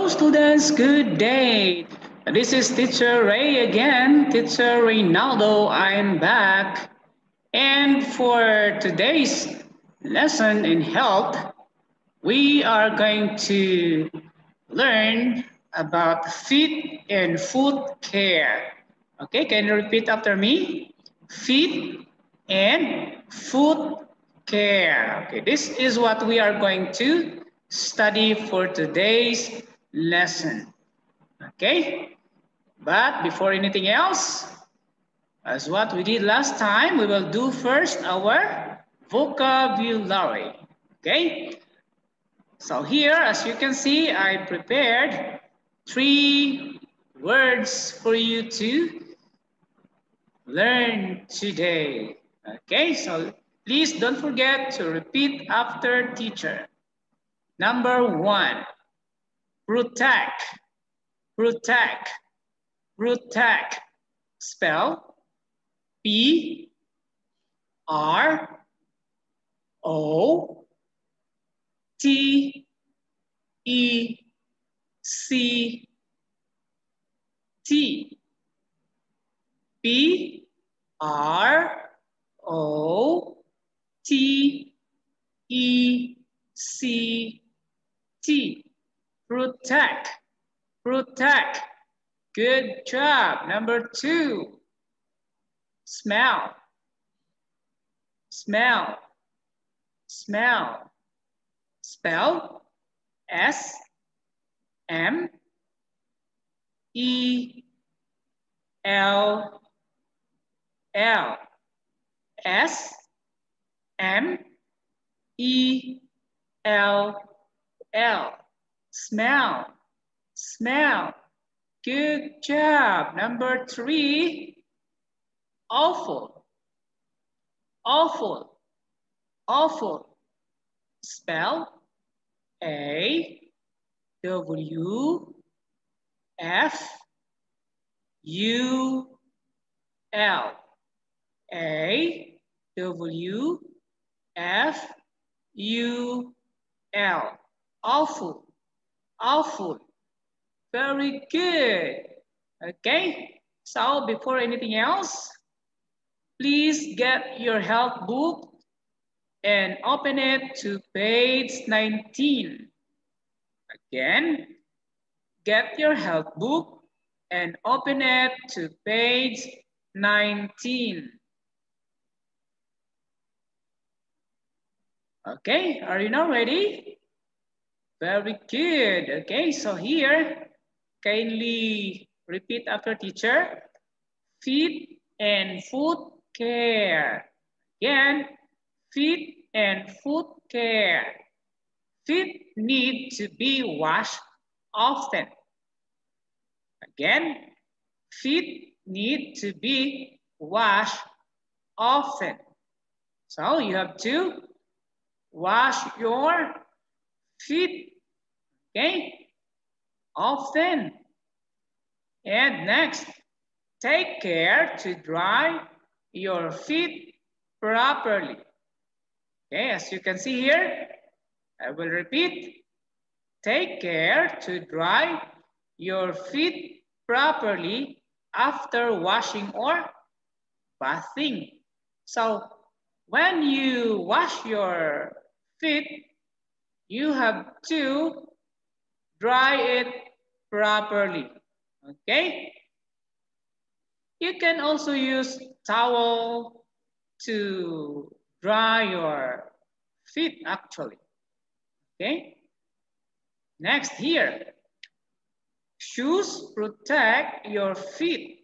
Hello students, good day. This is teacher Ray again, teacher Reynaldo, I'm back. And for today's lesson in health, we are going to learn about feet and foot care. Okay, can you repeat after me? Feet and foot care. Okay, this is what we are going to study for today's lesson. Okay? But before anything else, as what we did last time, we will do first our vocabulary. Okay? So here, as you can see, I prepared three words for you to learn today. Okay, so please don't forget to repeat after teacher. Number one, protect, protect, protect. Spell P R O T E C T P R O T E C T. Protect. Protect. Good job. Number two. Smell. Smell. Smell. Spell. S. M. E. L. L. S. M. E. L. L. Smell. Smell. Good job. Number three. Awful. Awful. Awful. Spell. A. W. F. U. L. A. W. F. U. L awful, awful. Very good. Okay, so before anything else, please get your health book and open it to page 19. Again, get your health book and open it to page 19. Okay, are you now ready? Very good. Okay, so here, kindly repeat after teacher. Feet and foot care. Again, feet and foot care. Feet need to be washed often. Again, feet need to be washed often. So you have to wash your feet Okay? Often. And next, take care to dry your feet properly. Okay, as you can see here, I will repeat. Take care to dry your feet properly after washing or bathing. So when you wash your feet, you have to dry it properly, okay? You can also use towel to dry your feet actually, okay? Next here, shoes protect your feet.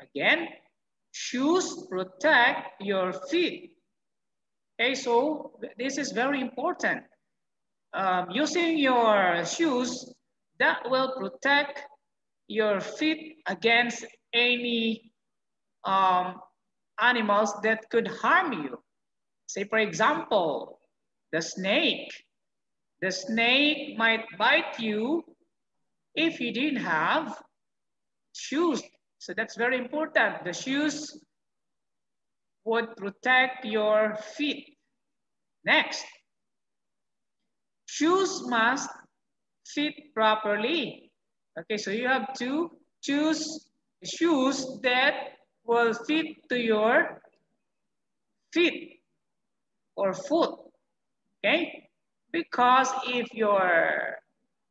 Again, shoes protect your feet. Okay, so this is very important um, using your shoes that will protect your feet against any um, animals that could harm you. Say, for example, the snake. The snake might bite you if you didn't have shoes. So that's very important. The shoes would protect your feet. Next, Shoes must fit properly. Okay, so you have to choose shoes that will fit to your feet or foot. Okay, because if your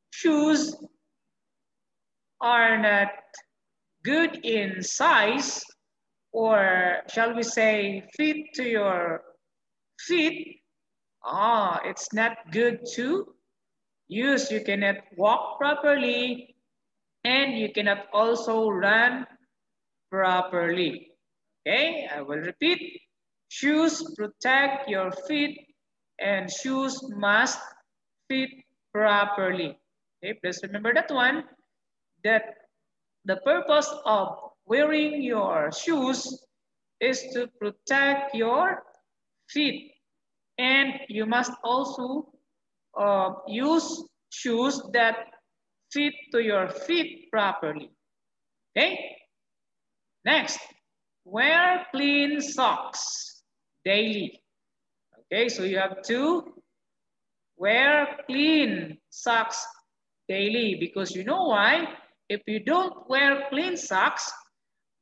shoes are not good in size, or shall we say fit to your feet, ah, it's not good to use. You cannot walk properly and you cannot also run properly. Okay, I will repeat. Shoes protect your feet and shoes must fit properly. Okay, please remember that one, that the purpose of wearing your shoes is to protect your feet. And you must also uh, use shoes that fit to your feet properly. Okay? Next, wear clean socks daily. Okay, so you have to wear clean socks daily because you know why? If you don't wear clean socks,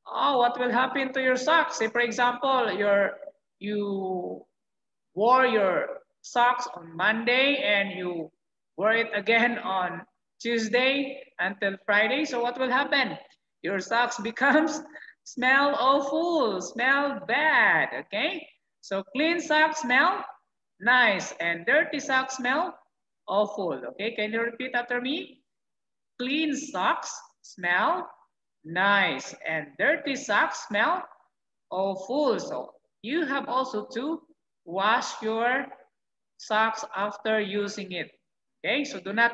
oh, what will happen to your socks? Say, for example, your you wore your socks on Monday and you wear it again on Tuesday until Friday. So what will happen? Your socks becomes smell awful, smell bad, okay? So clean socks smell nice and dirty socks smell awful, okay? Can you repeat after me? Clean socks smell nice and dirty socks smell awful. So you have also to wash your socks after using it. Okay, so do not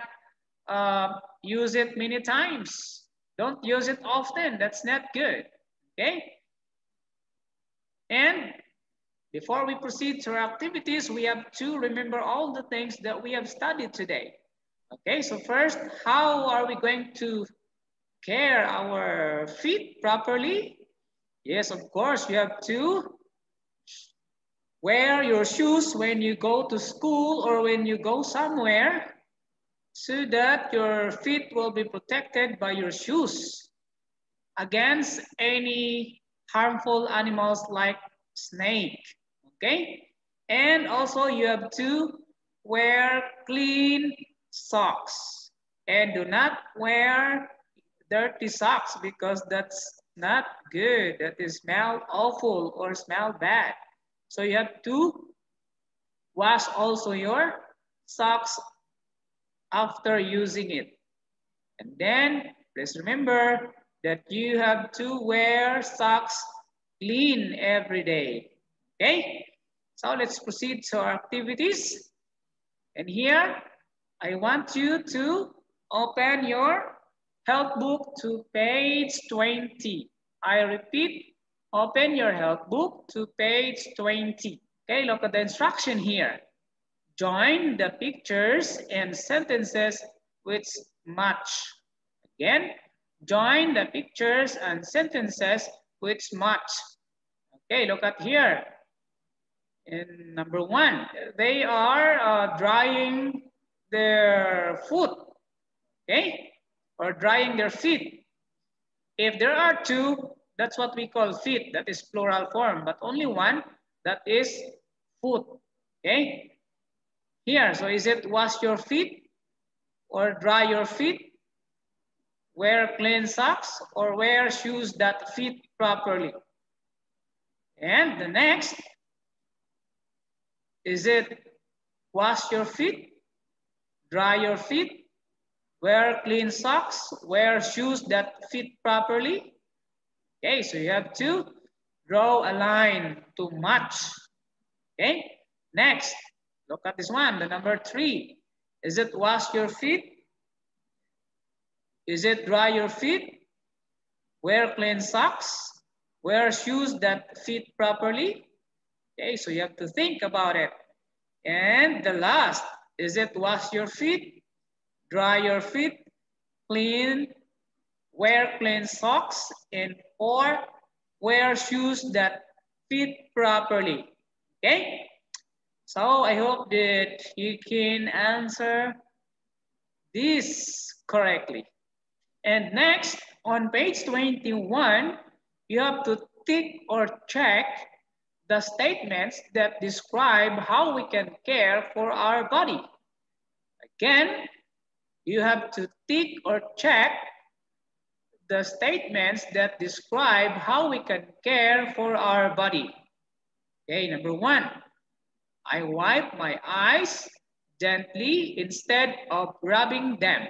uh, use it many times. Don't use it often. That's not good. Okay. And before we proceed to our activities, we have to remember all the things that we have studied today. Okay, so first, how are we going to care our feet properly? Yes, of course, you have to wear your shoes when you go to school or when you go somewhere so that your feet will be protected by your shoes against any harmful animals like snake, okay? And also you have to wear clean socks and do not wear dirty socks because that's not good. That is smell awful or smell bad. So you have to wash also your socks after using it. And then please remember that you have to wear socks clean every day. Okay? So let's proceed to our activities. And here, I want you to open your health book to page 20. I repeat, open your health book to page 20. Okay, look at the instruction here. Join the pictures and sentences which match. Again, join the pictures and sentences which match. Okay, look at here. In number one, they are uh, drying their foot, okay? Or drying their feet. If there are two, that's what we call feet, that is plural form, but only one, that is foot, okay? Here, so is it wash your feet or dry your feet? wear clean socks or wear shoes that fit properly. And the next, is it wash your feet, dry your feet, wear clean socks, wear shoes that fit properly. Okay, so you have to draw a line to match. Okay, next, look at this one, the number three. Is it wash your feet, is it dry your feet? Wear clean socks? Wear shoes that fit properly? Okay, so you have to think about it. And the last, is it wash your feet? Dry your feet? Clean? Wear clean socks? And or wear shoes that fit properly? Okay? So I hope that you can answer this correctly. And next, on page 21, you have to tick or check the statements that describe how we can care for our body. Again, you have to tick or check the statements that describe how we can care for our body. Okay, number one, I wipe my eyes gently instead of rubbing them.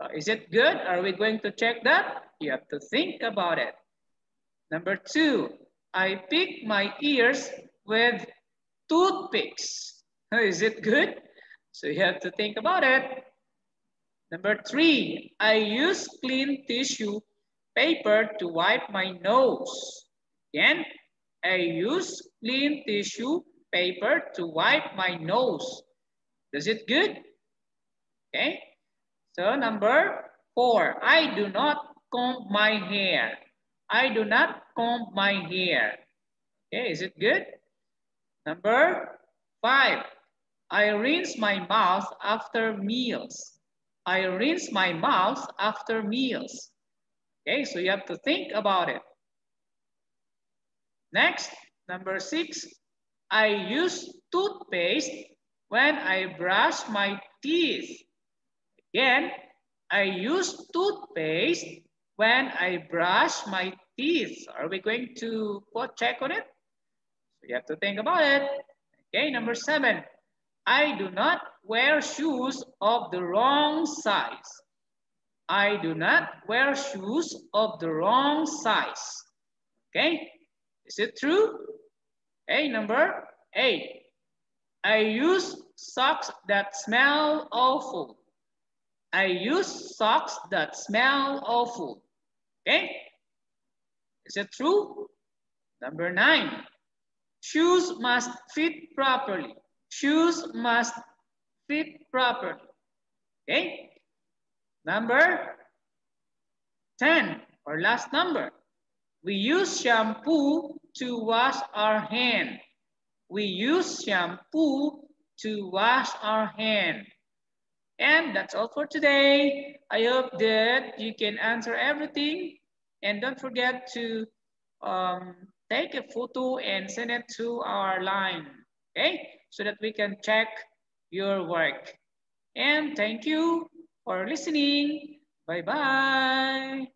So is it good? Are we going to check that? You have to think about it. Number two, I pick my ears with toothpicks. Is it good? So you have to think about it. Number three, I use clean tissue paper to wipe my nose. Again, I use clean tissue paper to wipe my nose. Does it good? Okay. So number four, I do not comb my hair. I do not comb my hair. Okay, is it good? Number five, I rinse my mouth after meals. I rinse my mouth after meals. Okay, so you have to think about it. Next, number six, I use toothpaste when I brush my teeth. Again, I use toothpaste when I brush my teeth. Are we going to check on it? So you have to think about it. Okay, number seven, I do not wear shoes of the wrong size. I do not wear shoes of the wrong size. Okay, is it true? Okay, number eight. I use socks that smell awful. I use socks that smell awful. Okay, is it true? Number nine. Shoes must fit properly. Shoes must fit properly. Okay? Number 10 or last number. We use shampoo to wash our hand. We use shampoo to wash our hand. And that's all for today. I hope that you can answer everything. And don't forget to um, take a photo and send it to our line. Okay? So that we can check your work. And thank you for listening. Bye-bye.